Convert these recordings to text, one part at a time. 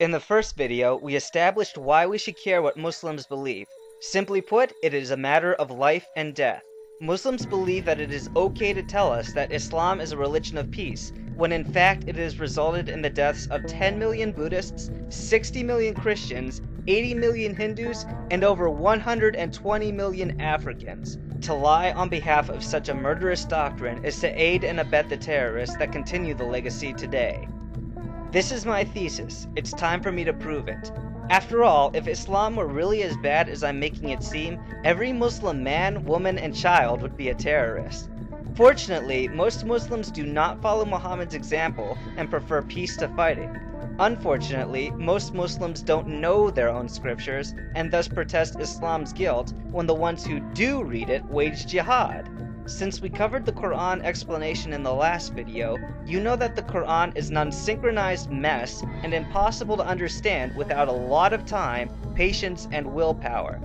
In the first video, we established why we should care what Muslims believe. Simply put, it is a matter of life and death. Muslims believe that it is okay to tell us that Islam is a religion of peace, when in fact it has resulted in the deaths of 10 million Buddhists, 60 million Christians, 80 million Hindus, and over 120 million Africans. To lie on behalf of such a murderous doctrine is to aid and abet the terrorists that continue the legacy today. This is my thesis. It's time for me to prove it. After all, if Islam were really as bad as I'm making it seem, every Muslim man, woman, and child would be a terrorist. Fortunately, most Muslims do not follow Muhammad's example and prefer peace to fighting. Unfortunately, most Muslims don't know their own scriptures and thus protest Islam's guilt when the ones who do read it wage jihad. Since we covered the Quran explanation in the last video, you know that the Quran is an unsynchronized mess and impossible to understand without a lot of time, patience, and willpower.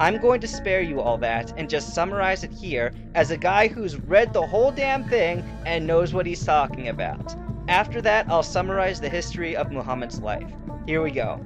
I'm going to spare you all that and just summarize it here as a guy who's read the whole damn thing and knows what he's talking about. After that, I'll summarize the history of Muhammad's life. Here we go.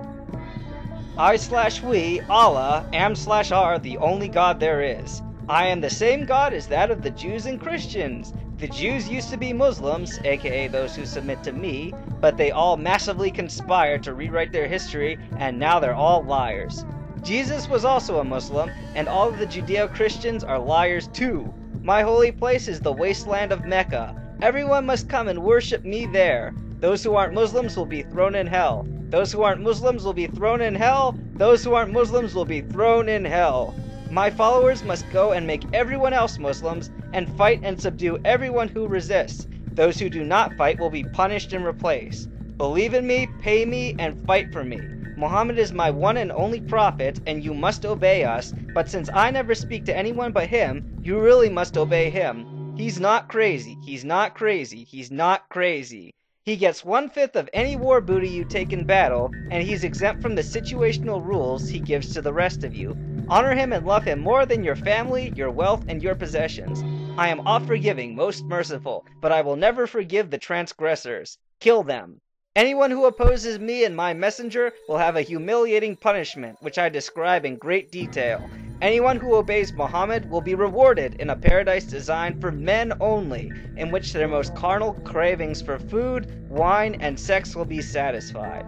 I slash we, Allah, am slash are the only God there is. I am the same God as that of the Jews and Christians. The Jews used to be Muslims, aka those who submit to me, but they all massively conspired to rewrite their history, and now they're all liars. Jesus was also a Muslim, and all of the Judeo Christians are liars too. My holy place is the wasteland of Mecca. Everyone must come and worship me there. Those who aren't Muslims will be thrown in hell. Those who aren't Muslims will be thrown in hell. Those who aren't Muslims will be thrown in hell. My followers must go and make everyone else Muslims, and fight and subdue everyone who resists. Those who do not fight will be punished and replaced. Believe in me, pay me, and fight for me. Muhammad is my one and only prophet, and you must obey us, but since I never speak to anyone but him, you really must obey him. He's not crazy, he's not crazy, he's not crazy. He gets one-fifth of any war booty you take in battle, and he's exempt from the situational rules he gives to the rest of you. Honor him and love him more than your family, your wealth, and your possessions. I am oft forgiving, most merciful, but I will never forgive the transgressors. Kill them. Anyone who opposes me and my messenger will have a humiliating punishment, which I describe in great detail. Anyone who obeys Muhammad will be rewarded in a paradise designed for men only, in which their most carnal cravings for food, wine, and sex will be satisfied.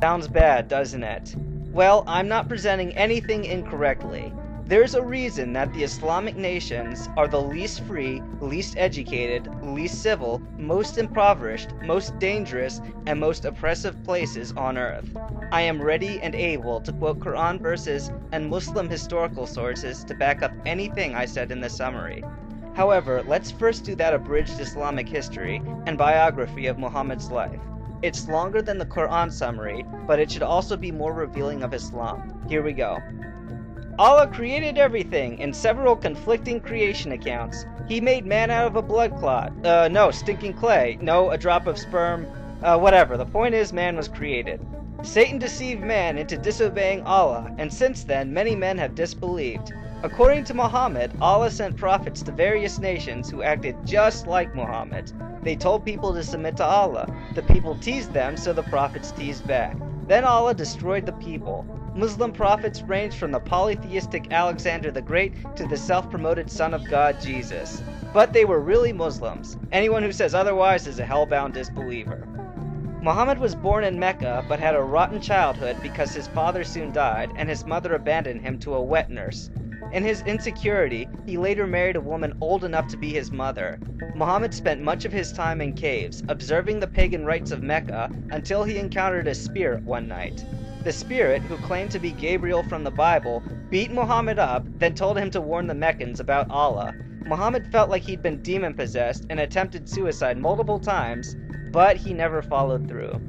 Sounds bad, doesn't it? Well, I'm not presenting anything incorrectly. There's a reason that the Islamic nations are the least free, least educated, least civil, most impoverished, most dangerous, and most oppressive places on earth. I am ready and able to quote Quran verses and Muslim historical sources to back up anything I said in the summary. However, let's first do that abridged Islamic history and biography of Muhammad's life. It's longer than the Quran summary, but it should also be more revealing of Islam. Here we go. Allah created everything in several conflicting creation accounts. He made man out of a blood clot. Uh, no, stinking clay. No, a drop of sperm. Uh, whatever. The point is, man was created. Satan deceived man into disobeying Allah, and since then, many men have disbelieved. According to Muhammad, Allah sent prophets to various nations who acted just like Muhammad. They told people to submit to Allah. The people teased them, so the prophets teased back. Then Allah destroyed the people. Muslim prophets ranged from the polytheistic Alexander the Great to the self-promoted son of God, Jesus. But they were really Muslims. Anyone who says otherwise is a hell-bound disbeliever. Muhammad was born in Mecca, but had a rotten childhood because his father soon died and his mother abandoned him to a wet nurse. In his insecurity, he later married a woman old enough to be his mother. Muhammad spent much of his time in caves, observing the pagan rites of Mecca, until he encountered a spirit one night. The spirit, who claimed to be Gabriel from the Bible, beat Muhammad up, then told him to warn the Meccans about Allah. Muhammad felt like he'd been demon possessed and attempted suicide multiple times, but he never followed through.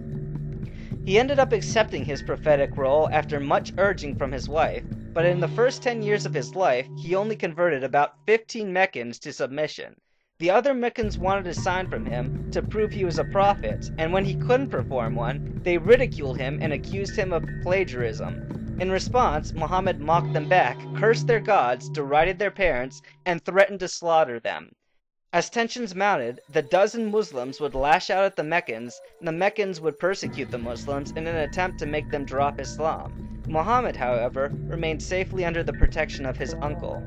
He ended up accepting his prophetic role after much urging from his wife, but in the first 10 years of his life, he only converted about 15 Meccans to submission. The other Meccans wanted a sign from him to prove he was a prophet, and when he couldn't perform one, they ridiculed him and accused him of plagiarism. In response, Muhammad mocked them back, cursed their gods, derided their parents, and threatened to slaughter them. As tensions mounted, the dozen Muslims would lash out at the Meccans, and the Meccans would persecute the Muslims in an attempt to make them drop Islam. Muhammad, however, remained safely under the protection of his uncle.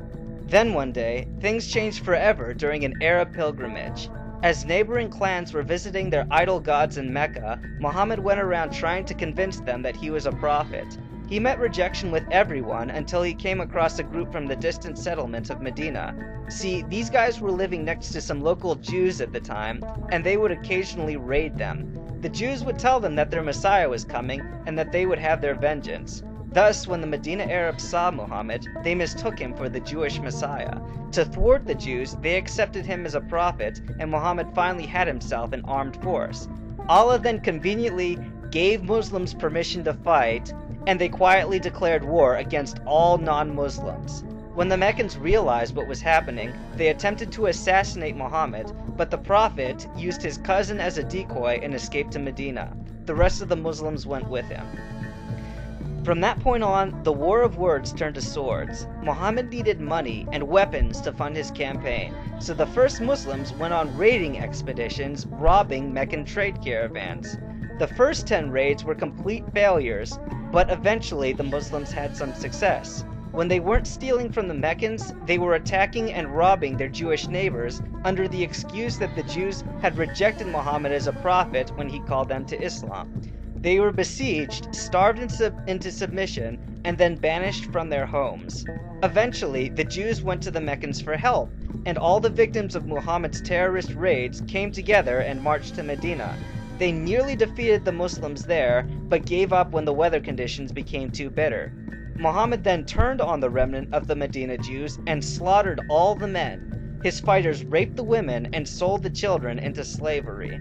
Then one day, things changed forever during an Arab pilgrimage. As neighboring clans were visiting their idol gods in Mecca, Muhammad went around trying to convince them that he was a prophet. He met rejection with everyone until he came across a group from the distant settlement of Medina. See, these guys were living next to some local Jews at the time, and they would occasionally raid them. The Jews would tell them that their Messiah was coming and that they would have their vengeance. Thus, when the Medina Arabs saw Muhammad, they mistook him for the Jewish Messiah. To thwart the Jews, they accepted him as a prophet, and Muhammad finally had himself an armed force. Allah then conveniently gave Muslims permission to fight, and they quietly declared war against all non-Muslims. When the Meccans realized what was happening, they attempted to assassinate Muhammad, but the Prophet used his cousin as a decoy and escaped to Medina. The rest of the Muslims went with him. From that point on, the war of words turned to swords. Muhammad needed money and weapons to fund his campaign, so the first Muslims went on raiding expeditions, robbing Meccan trade caravans. The first 10 raids were complete failures, but eventually the Muslims had some success. When they weren't stealing from the Meccans, they were attacking and robbing their Jewish neighbors under the excuse that the Jews had rejected Muhammad as a prophet when he called them to Islam. They were besieged, starved into submission, and then banished from their homes. Eventually, the Jews went to the Meccans for help, and all the victims of Muhammad's terrorist raids came together and marched to Medina, they nearly defeated the Muslims there, but gave up when the weather conditions became too bitter. Muhammad then turned on the remnant of the Medina Jews and slaughtered all the men. His fighters raped the women and sold the children into slavery.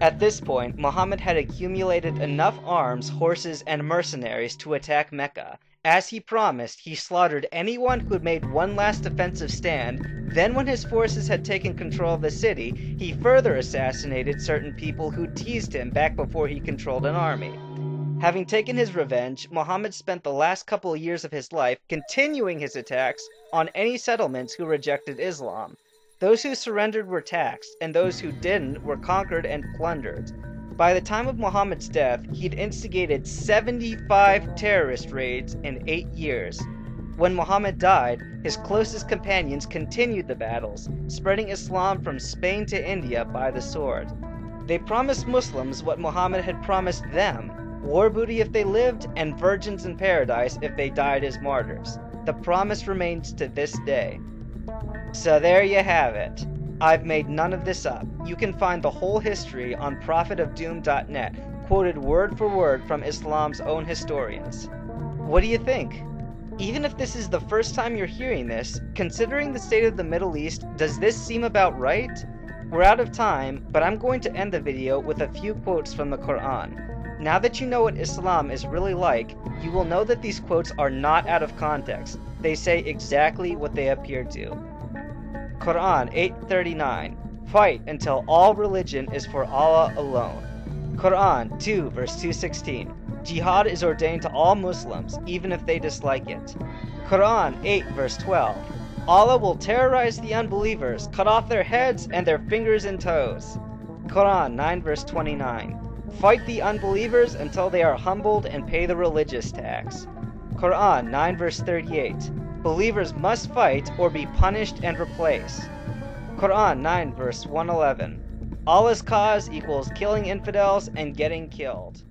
At this point, Muhammad had accumulated enough arms, horses, and mercenaries to attack Mecca. As he promised, he slaughtered anyone who had made one last defensive stand. Then, when his forces had taken control of the city, he further assassinated certain people who teased him back before he controlled an army. Having taken his revenge, Muhammad spent the last couple of years of his life continuing his attacks on any settlements who rejected Islam. Those who surrendered were taxed, and those who didn't were conquered and plundered. By the time of Muhammad's death, he'd instigated 75 terrorist raids in 8 years. When Muhammad died, his closest companions continued the battles, spreading Islam from Spain to India by the sword. They promised Muslims what Muhammad had promised them war booty if they lived, and virgins in paradise if they died as martyrs. The promise remains to this day. So there you have it. I've made none of this up. You can find the whole history on prophetofdoom.net, quoted word for word from Islam's own historians. What do you think? Even if this is the first time you're hearing this, considering the state of the Middle East, does this seem about right? We're out of time, but I'm going to end the video with a few quotes from the Quran. Now that you know what Islam is really like, you will know that these quotes are not out of context. They say exactly what they appear to. Quran 8:39 Fight until all religion is for Allah alone. Quran 2 verse 216 Jihad is ordained to all Muslims even if they dislike it. Quran 8 verse 12 Allah will terrorize the unbelievers, cut off their heads and their fingers and toes. Quran 9 verse 29 Fight the unbelievers until they are humbled and pay the religious tax. Quran 9 verse 38 Believers must fight or be punished and replaced. Quran 9 verse 111. Allah's cause equals killing infidels and getting killed.